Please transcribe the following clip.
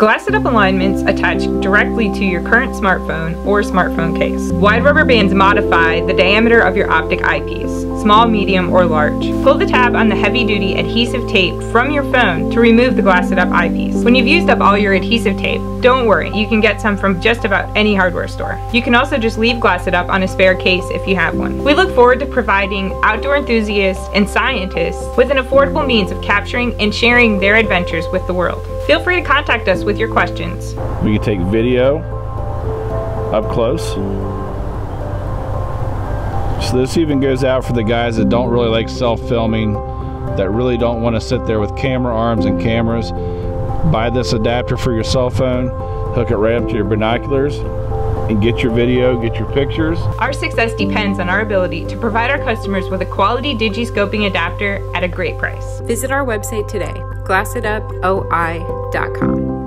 Glass It Up alignments attach directly to your current smartphone or smartphone case. Wide rubber bands modify the diameter of your optic eyepiece, small, medium, or large. Pull the tab on the heavy-duty adhesive tape from your phone to remove the Glass It Up eyepiece. When you've used up all your adhesive tape, don't worry, you can get some from just about any hardware store. You can also just leave Glass It Up on a spare case if you have one. We look forward to providing outdoor enthusiasts and scientists with an affordable means of capturing and sharing their adventures with the world. Feel free to contact us with your questions. We can take video up close. So this even goes out for the guys that don't really like self-filming, that really don't want to sit there with camera arms and cameras. Buy this adapter for your cell phone, hook it right up to your binoculars, and get your video, get your pictures. Our success depends on our ability to provide our customers with a quality digiscoping adapter at a great price. Visit our website today, glassitupoi.com.